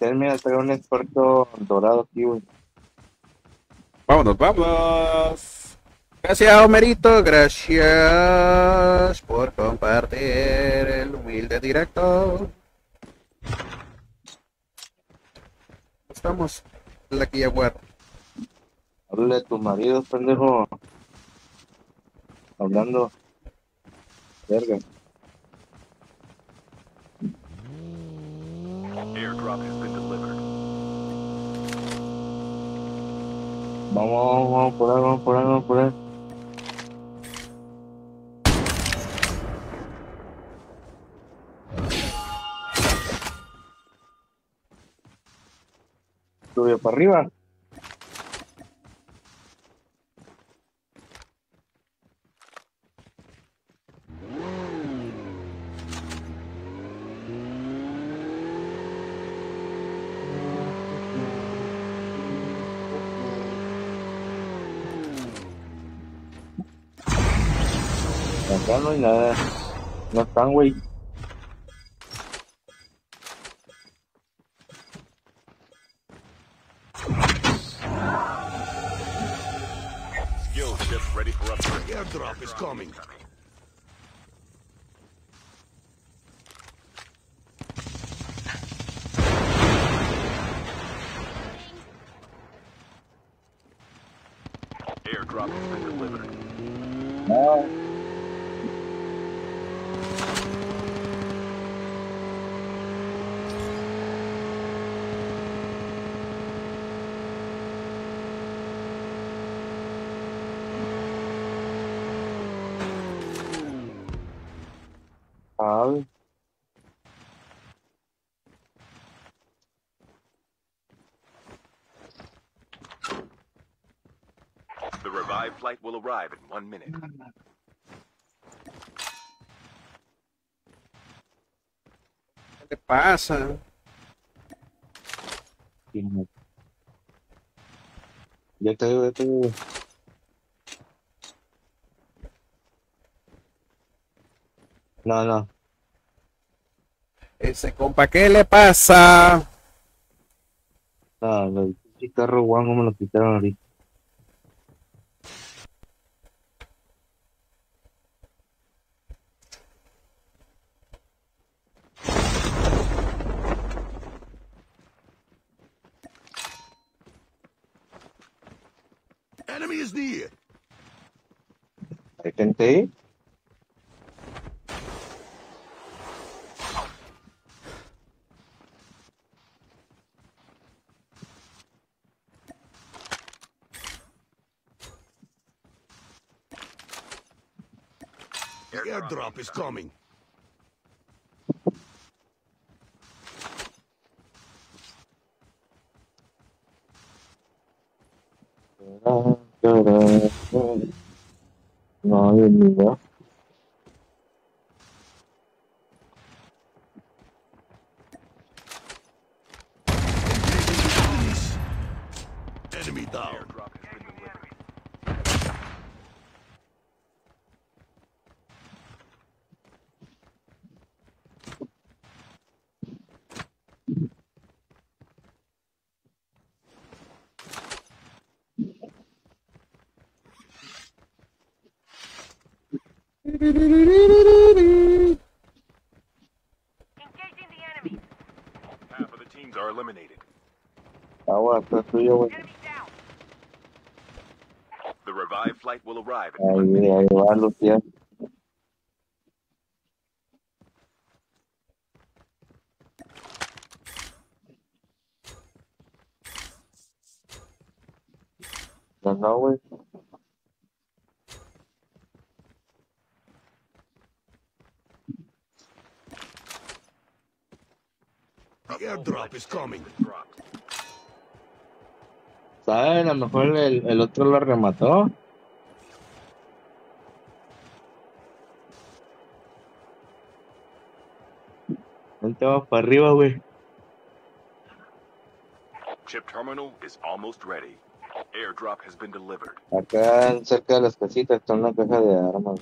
Mira, traigo un experto dorado aquí, güey. Vámonos, vamos. Gracias, Homerito. Gracias por compartir el humilde directo. Estamos en la Quillagüer. Háblale a tu marido, pendejo. Hablando. Verga. Vamos, vamos por ahí, vamos por ahí, vamos por ahí. Para arriba. No hay nada. No están, güey. Skill chip ready for upgrade. Airdrop is coming. The revived flight will arrive in one minute. ¿Qué te pasa? ya te digo, ya te digo. No, no. Ese compa, ¿qué le pasa? No, el pinche carro guango me lo quitaron ahorita. Enemy is near. Hay gente ahí. Airdrop is coming. நாய் இல்லையா Enemy down. Engaging the enemy. Half of the teams are eliminated. Agua, está tuyo, güey. Enemy down. The revived flight will arrive in Ahí, one minute. ahí va, Lucía. No, no, Airdrop is coming. ¿Saben? A lo mejor el, el otro lo remató. Vente, va para arriba, güey. Chip terminal is almost ready. Airdrop has been delivered. Acá cerca de las casitas está una caja de armas.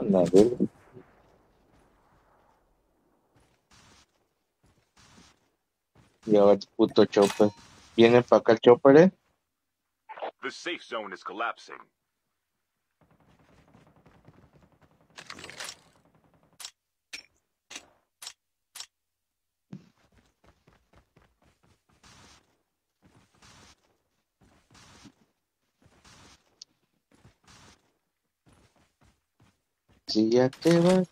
Anda, güey. Lleva tu puto chopper. Viene para acá el chopper, eh. The safe zone is collapsing. Si ya te vas.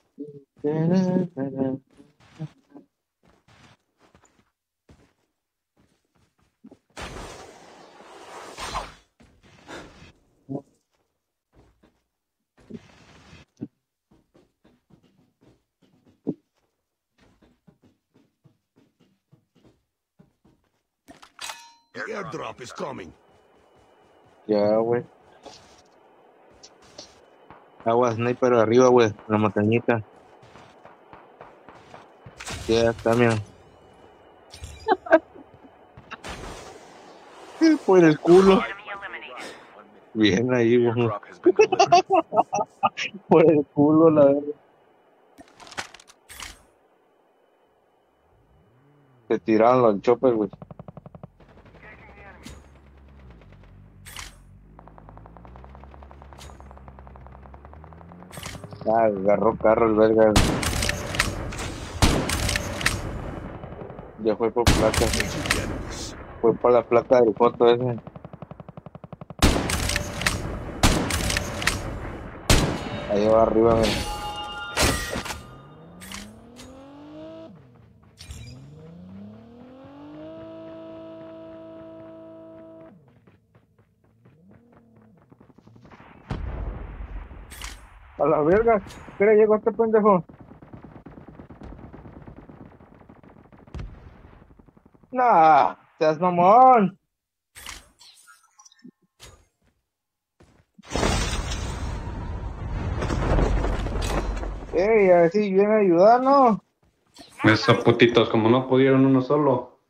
Airdrop is coming. Ya, güey. Agua sniper arriba, güey. La montañita. Ya está, mira. Por el culo. Bien ahí, güey. Por el culo, la verdad. Se tiraron los choppers, güey. Ah, agarró carro el verga. Ya fue por enemies. Fue por la placa del foto ese. Ahí va arriba. A la verga. Espera, llegó este pendejo. Nah, seas mamón. Ey, a ver si viene a ayudarnos. Esos putitos, como no pudieron uno solo,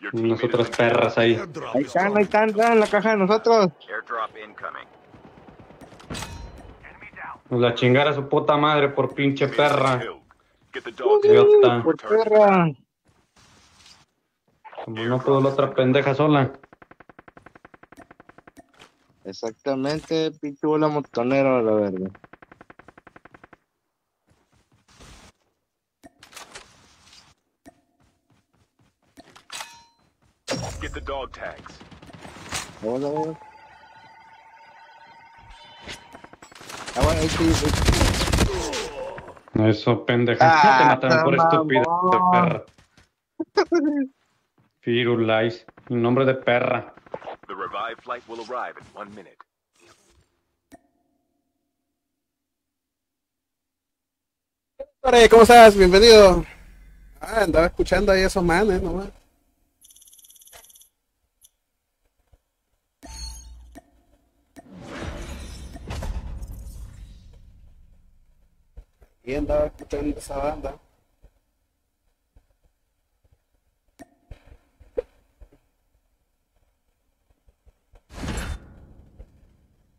Your unas teammate otras has perras ahí. Ahí están, ahí están, están en la caja de nosotros. Airdrop incoming. Nos la chingara su puta madre por pinche perra. Killed. Get the dog Ya tags está. and Por perra. Como no pudo la otra pendeja sola. Exactamente, pinche bola montonero, la verdad. Get the dog tags. Hola, hola. Ah, sí, ahí sí. Eso, pendeja. Ah, te mataron por de perra. Firulais. Nombre de perra. The revived flight will arrive in one minute. ¿cómo estás? Bienvenido. Ah, andaba escuchando ahí a esos manes nomás. Y andaba escuchando esa banda.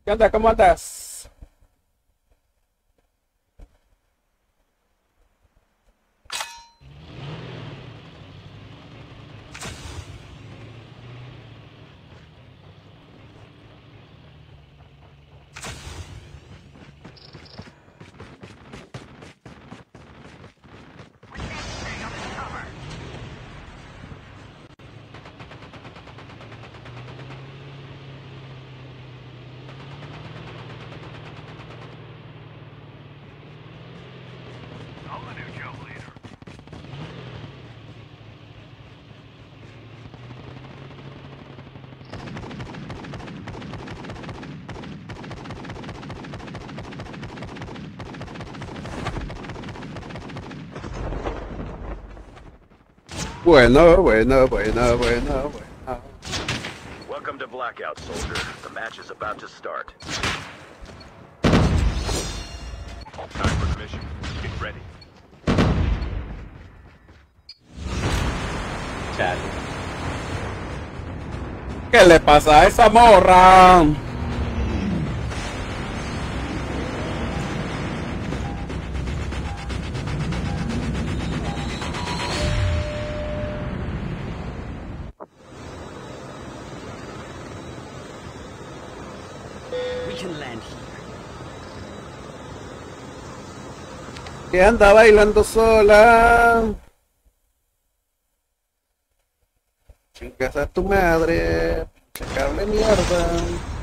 ¿Qué onda? ¿Cómo andas? Bueno, bueno, bueno, bueno, bueno. Welcome to Blackout, soldier. The match is about to start. Time for the mission. Get ready. ¿Qué le pasa a esa morra? Can. Que anda bailando sola. Chingas a tu madre. Checarle mierda.